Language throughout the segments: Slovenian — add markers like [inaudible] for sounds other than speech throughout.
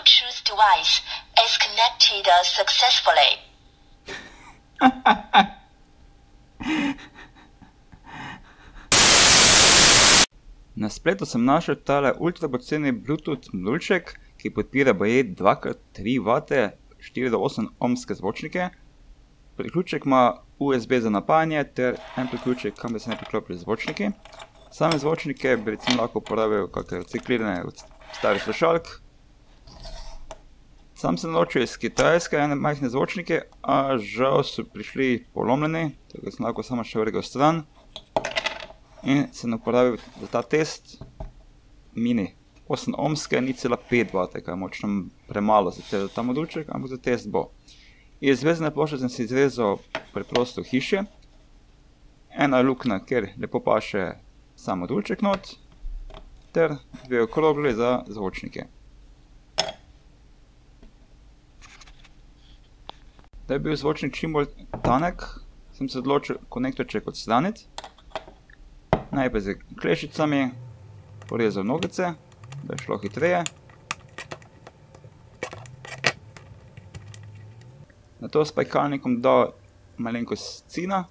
Bluetooth device is connected successfully. Na spletu sem našel tale ultra poceni Bluetooth modulček, ki podpira baje 2x3 W 4 do 8 ohmske zvočnike. Priključek ima USB za napajanje ter en priključek, kam bi se ne priklopili zvočniki. Same zvočnike bi recimo lahko uporabil kakšne reciklirane od starih slušalk. Sam sem naročil iz Kitajske ene majhne zvočnike, a žal so prišli polomljeni, tako da sem lahko samo še vrgel stran. In sem uporabil za ta test mini 8 ohmske, ni cela 5 W, kar je močno premalo za cel ta modulček, ampak za test bo. Iz vezane plošče sem si izrezal preprosto hišje. Ena luknja, kjer lepo paše sam modulček not, ter dve okrogli za zvočnike. Da je bil zvočnik čim bolj tanek, sem se odločil konektorček odstraniti. Najprej z kleščicami porezal nogice, da je šlo hitreje. Nato s pajkalnikom dal malenkost cina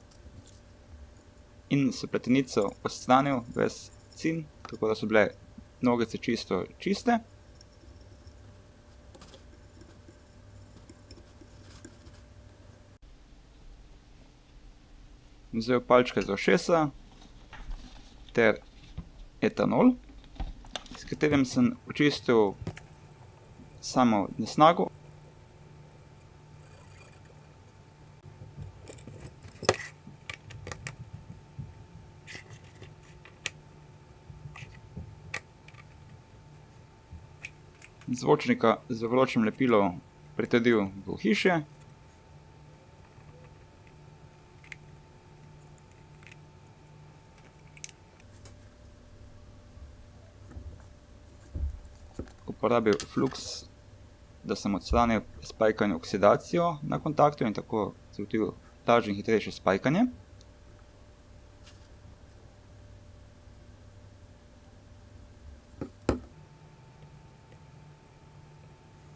in s pletenico odstranil ves cin, tako da so bile nogice čisto čiste. Vzel palčke za ušesa ter etanol, s katerim sem očistil samo nesnago. Zvočnika z vročim lepilom pritrdil v hiše. Uporabil fluks, da sem odstranil spajkanje oksidacijo na kontaktu in tako zagotovil lažje in hitrejše spajkanje.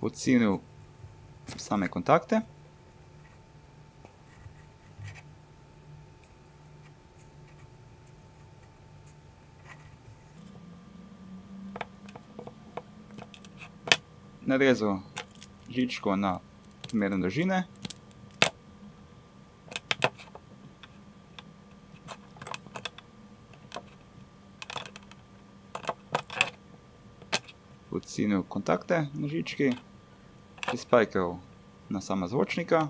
Odcinil same kontakte. Narezal žičko na primerne dolžine. Odcinil kontakte na žički. Prispajkal na sama zvočnika.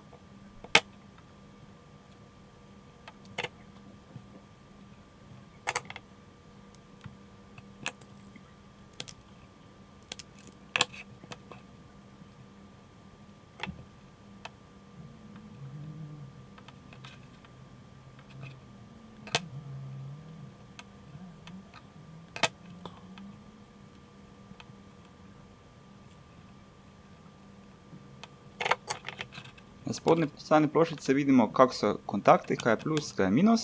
Na spodnji strani ploščice vidimo, kak so kontakti, kaj je plus, kaj je minus.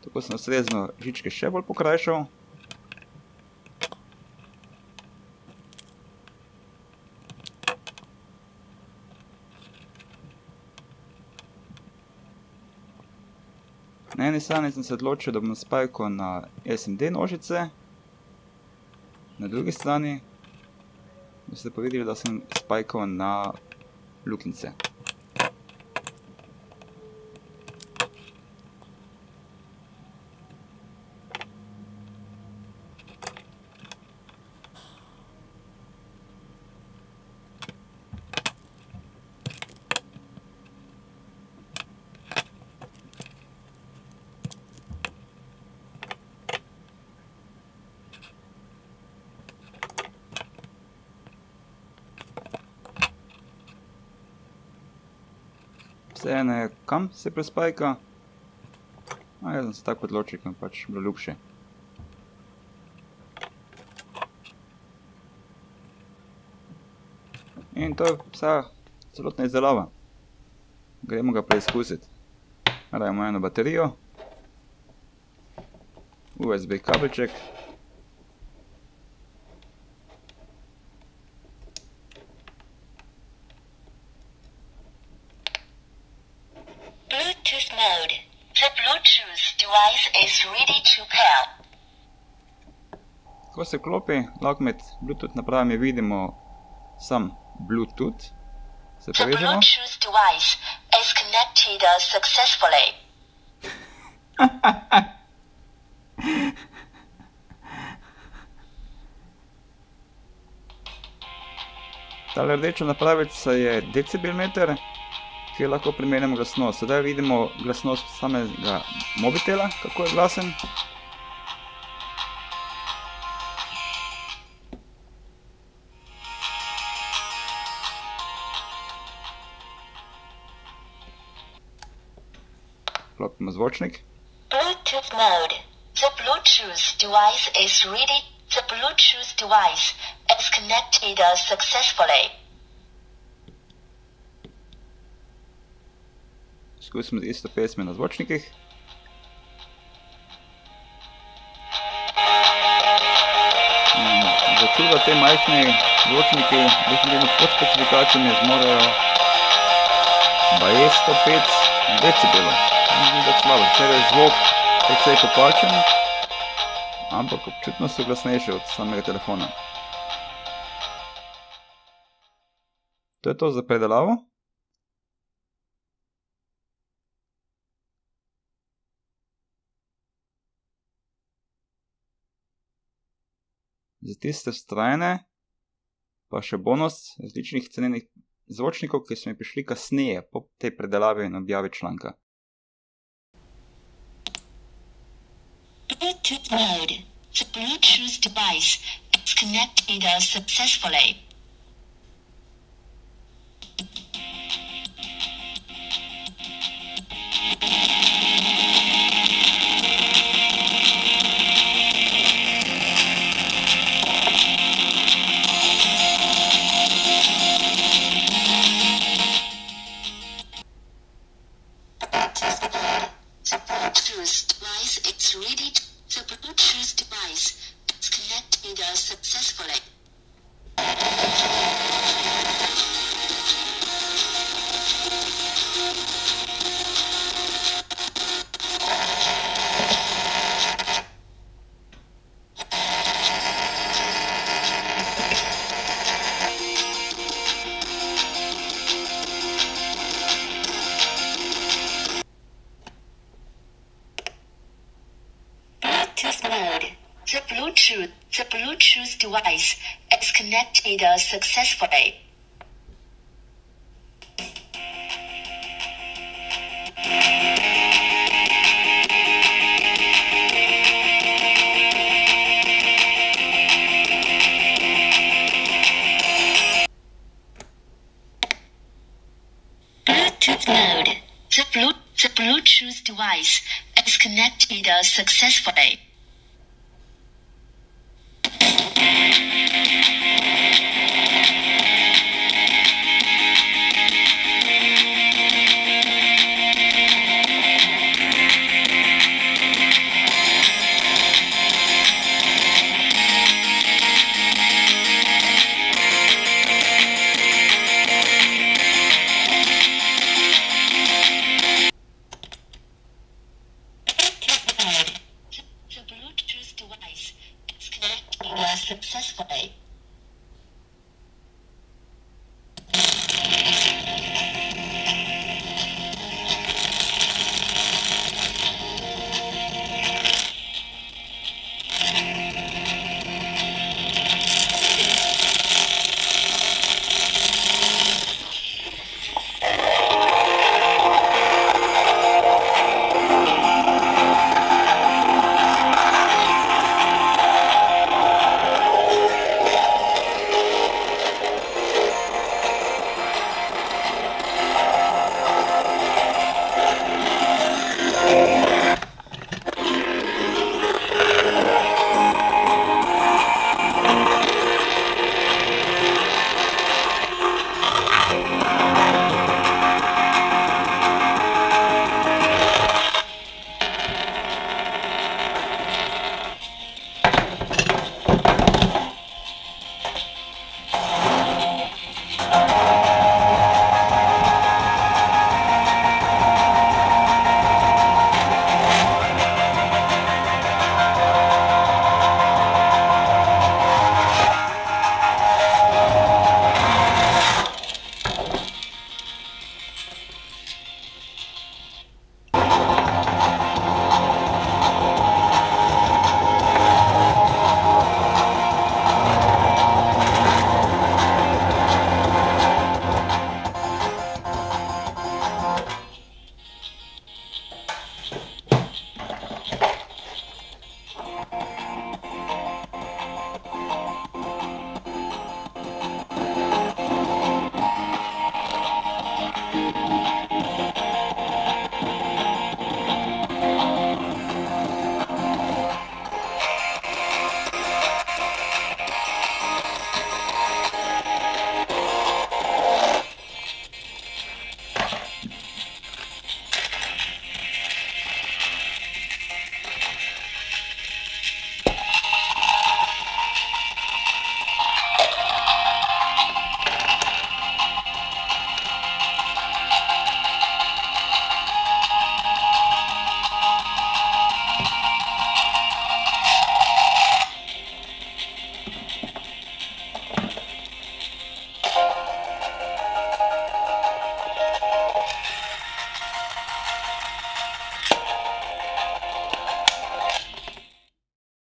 Tako sem ustrezno žičke še bolj pokrajšal. Na eni strani sem se odločil, da bom spajkal na SMD nožice. Na drugi strani boste pa videli, da sem spajkal na look inside Vseeno je, kam se prespajka. A jaz sem se tako odločil, ker pač bilo ljubše. In to je vsa celotna izdelava. Gremo ga preizkusiti. Dajmo eno baterijo. USB kabelček. Is ready to pair. Ko se vklopi, lahko med Bluetooth napravami vidimo sam Bluetooth. Se The povežemo. Bluetooth device is connected uh, successfully. [laughs] Ta rdeča napravica je decibelmeter, ki lahko primerjamo glasnost. Sedaj vidimo glasnost samega mobitela, kako je glasen. Vklopimo zvočnik. Bluetooth mode. The Bluetooth device is ready. The Bluetooth device is connected successfully. Z isto pesmi na zvočnikih. Mm, Za čuda te majhne zvočniki, definitivno pod specifikacijami zmorejo baje 105 decibelov. Ni videti slabo, ker je zvok precej popačen, ampak občutno so glasnejši od samega telefona. To je to za predelavo. Za tiste vztrajne pa še bonus različnih cenenih zvočnikov, ki so mi prišli kasneje po tej predelavi in objavi članka. Bluetooth mode. The Bluetooth device is connected successfully. Device is connected uh, successfully. Bluetooth mode. The, Bluetooth device is connected uh, Thank you.